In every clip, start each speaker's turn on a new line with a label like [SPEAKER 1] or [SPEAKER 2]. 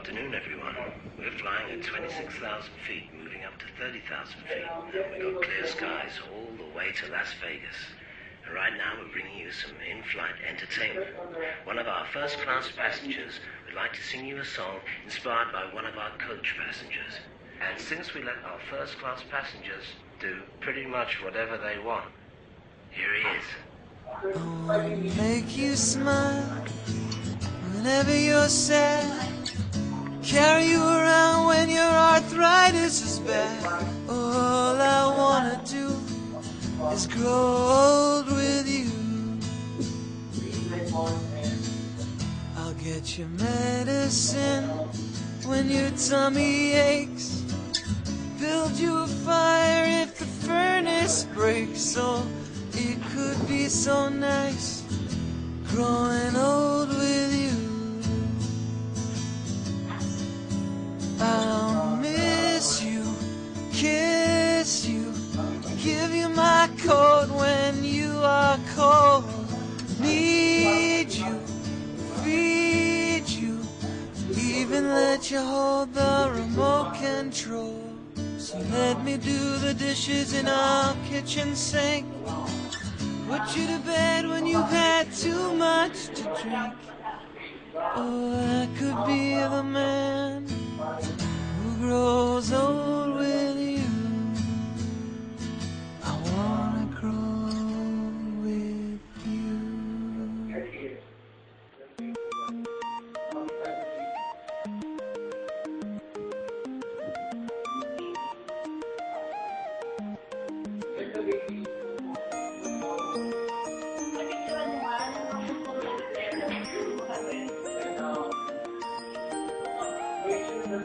[SPEAKER 1] afternoon, everyone. We're flying at 26,000 feet, moving up to 30,000 feet. And we've got clear skies all the way to Las Vegas. And right now we're bringing you some in-flight entertainment. One of our first-class passengers would like to sing you a song inspired by one of our coach passengers. And since we let our first-class passengers do pretty much whatever they want, here he is.
[SPEAKER 2] I wanna make you smile whenever you're sad. Carry you around when your arthritis is bad. All I wanna do is grow old with you. I'll get you medicine when your tummy aches. Build you a fire if the furnace breaks. Oh, it could be so nice growing old Need you, feed you, even let you hold the remote control. So let me do the dishes in our kitchen sink. Put you to bed when you've had too much to drink. Oh, I could be the man who grows old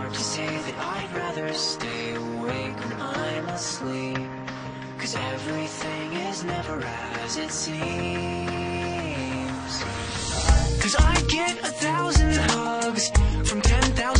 [SPEAKER 3] hard to say that I'd rather stay awake when I'm asleep. Cause everything is never as it seems. Cause I get a thousand hugs from ten thousand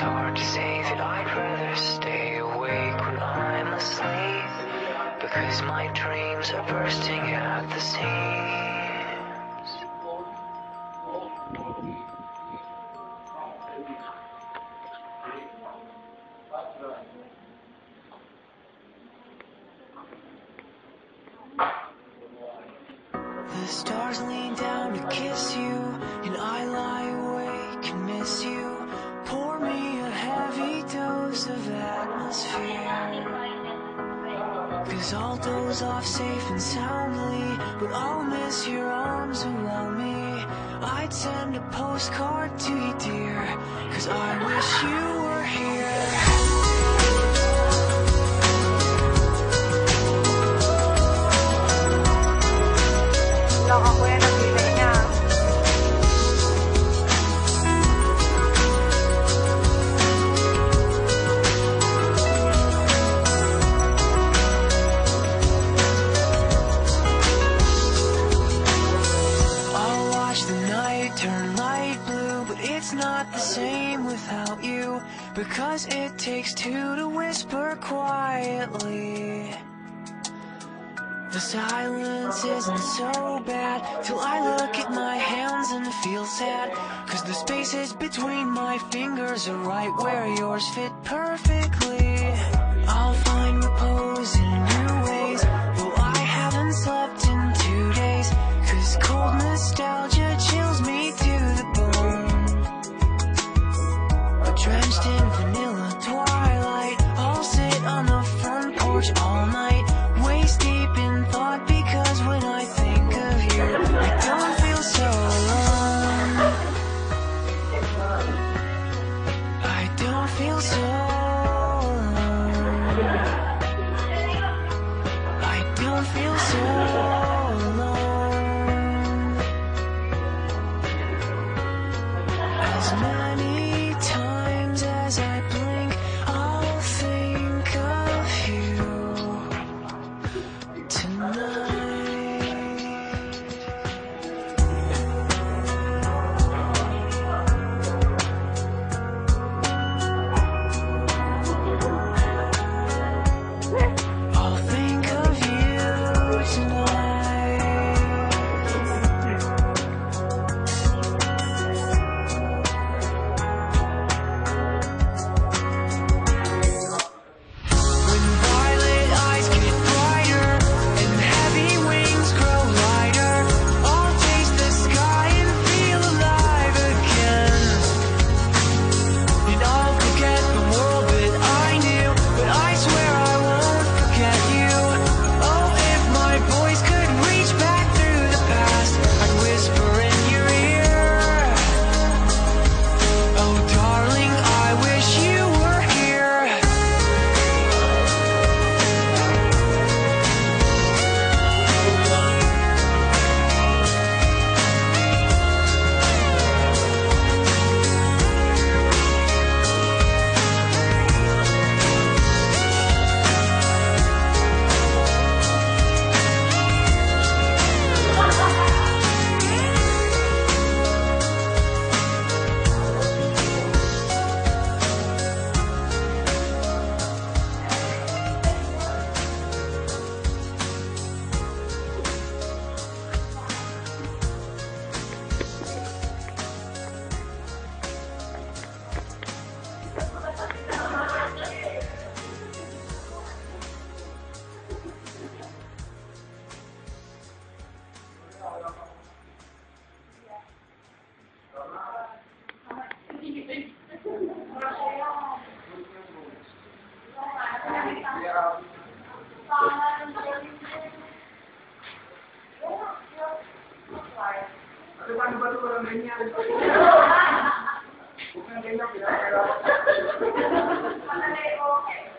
[SPEAKER 3] hard to say that I'd rather
[SPEAKER 4] stay awake when I'm asleep because my dreams are bursting at the seams.
[SPEAKER 3] The stars lean down to kiss you, and I lie awake and miss you. Cause I'll doze off safe and soundly, but I'll miss your arms around me. I'd send a postcard to you, dear, cause I wish you Because it takes two to whisper quietly. The silence isn't so bad till I look at my hands and feel sad. Cause the spaces between my fingers are right where yours fit perfectly. ano ba ito? Parang ganyan. Huwag ganyan, pinakailangan. Okay.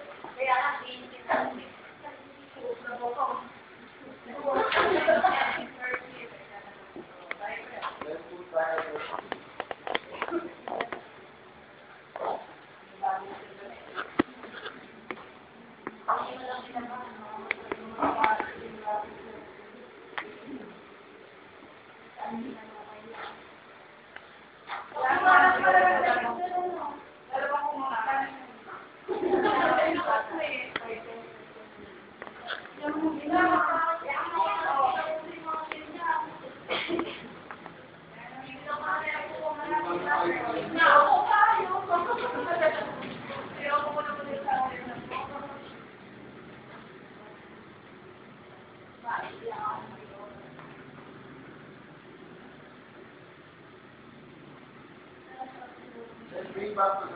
[SPEAKER 3] Bring back
[SPEAKER 5] to the